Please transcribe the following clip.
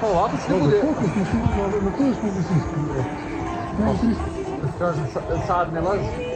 Coloca se puder. não né, mas...